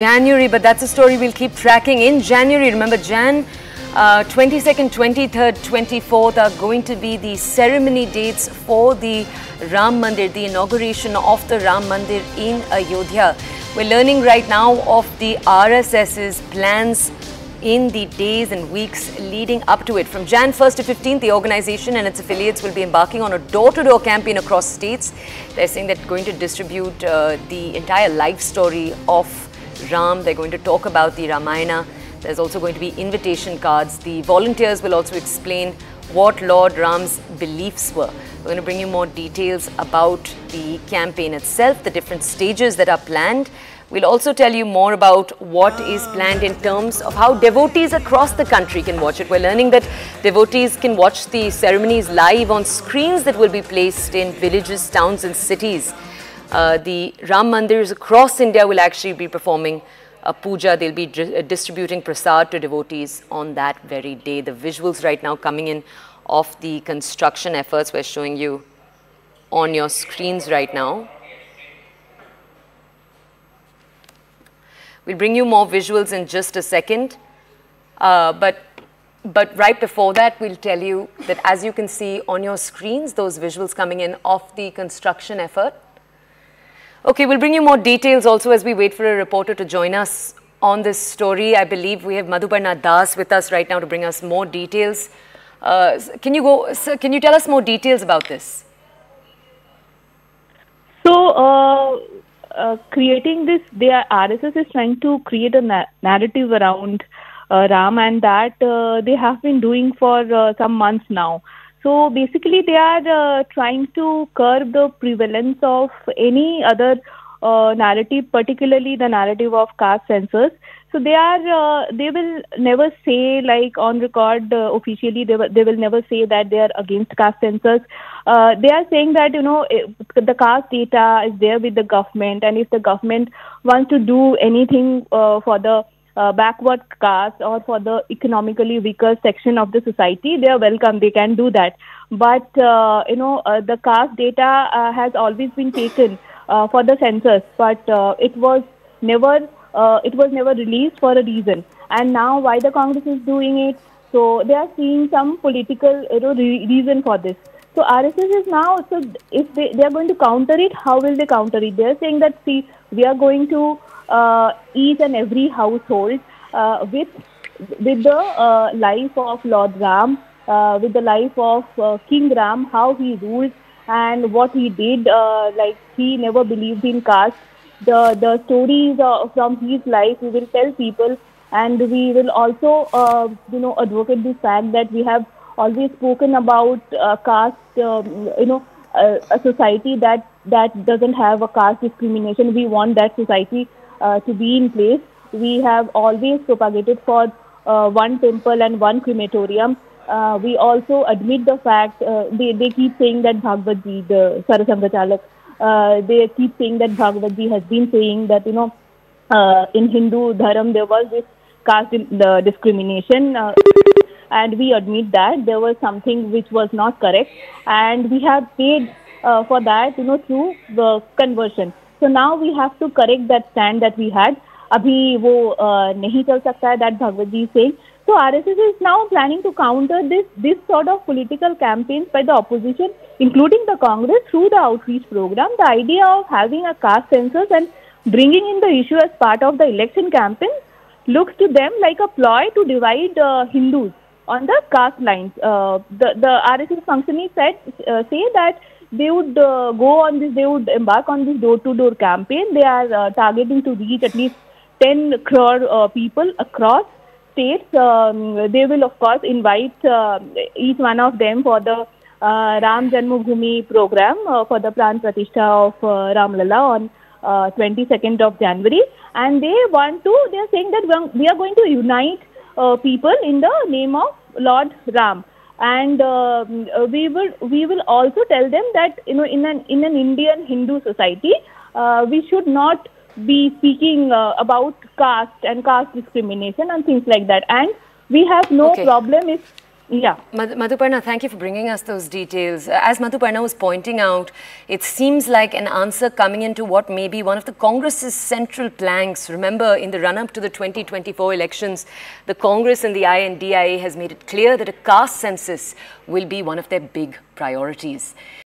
January, but that's a story we'll keep tracking. In January, remember, Jan uh, 22nd, 23rd, 24th are going to be the ceremony dates for the Ram Mandir, the inauguration of the Ram Mandir in Ayodhya. We're learning right now of the RSS's plans in the days and weeks leading up to it. From Jan 1st to 15th, the organization and its affiliates will be embarking on a door-to-door campaign across states. They're saying they're going to distribute uh, the entire life story of Ram. They're going to talk about the Ramayana. There's also going to be invitation cards. The volunteers will also explain what Lord Ram's beliefs were. We're going to bring you more details about the campaign itself, the different stages that are planned. We'll also tell you more about what is planned in terms of how devotees across the country can watch it. We're learning that devotees can watch the ceremonies live on screens that will be placed in villages, towns and cities. Uh, the Ram Mandirs across India will actually be performing a puja. They'll be distributing prasad to devotees on that very day. The visuals right now coming in of the construction efforts we're showing you on your screens right now. We'll bring you more visuals in just a second. Uh, but, but right before that, we'll tell you that as you can see on your screens, those visuals coming in of the construction effort. Okay, we'll bring you more details also as we wait for a reporter to join us on this story. I believe we have Madhuparna Das with us right now to bring us more details. Uh, can you go, sir, can you tell us more details about this? So, uh, uh, creating this, their RSS is trying to create a na narrative around uh, Ram, and that uh, they have been doing for uh, some months now. So basically, they are uh, trying to curb the prevalence of any other uh, narrative, particularly the narrative of caste census. So they are, uh, they will never say like on record uh, officially, they will, they will never say that they are against caste census. Uh, they are saying that, you know, the caste data is there with the government and if the government wants to do anything uh, for the uh, backward caste or for the economically weaker section of the society, they are welcome. They can do that. But uh, you know, uh, the caste data uh, has always been taken uh, for the census, but uh, it was never it was never released for a reason. And now, why the Congress is doing it? So they are seeing some political you know, re- reason for this. So RSS is now, so if they, they are going to counter it, how will they counter it? They are saying that, see, we are going to each and every household uh, with with the uh, life of Lord Ram, uh, with the life of uh, King Ram, how he ruled and what he did. Uh, like he never believed in caste. The the stories uh, from his life we will tell people, and we will also uh, you know advocate the fact that we have always spoken about uh, caste. Um, you know, uh, a society that that doesn't have a caste discrimination. We want that society uh, to be in place. We have always propagated for uh, one temple and one crematorium. Uh, we also admit the fact they, they keep saying that Bhagwat Ji, the Sarsanghchalak, uh, they keep saying that Bhagwat Ji has been saying that you know uh, in Hindu dharam there was this caste discrimination uh, and we admit that there was something which was not correct and we have paid for that you know through the conversion so now we have to correct that stand that we had. अभी वो नहीं चल सकता है that Bhagavad Ji is saying. So RSS is now planning to counter this this sort of political campaigns by the opposition, including the Congress, through the outreach program. The idea of having a caste census and bringing in the issue as part of the election campaign looks to them like a ploy to divide uh, Hindus on the caste lines. Uh, the the RSS functionaries said uh, say that they would uh, go on this, they would embark on this door-to-door campaign. They are uh, targeting to reach at least 10 crore uh, people across states. Um, they will, of course, invite uh, each one of them for the uh, Ram Janmabhoomi program uh, for the Pran Pratishtha of uh, Ram Lala on uh, 22nd of January. And they want to, they are saying that we are going to unite people in the name of Lord Ram and uh, we will we will also tell them that you know in an in an Indian Hindu society uh, we should not be speaking uh, about caste and caste discrimination and things like that and we have no okay. problem if Yeah. Madh- Madhuparna, thank you for bringing us those details. As Madhuparna was pointing out, it seems like an answer coming into what may be one of the Congress's central planks. Remember, in the run-up to the 2024 elections, the Congress and the INDIA has made it clear that a caste census will be one of their big priorities.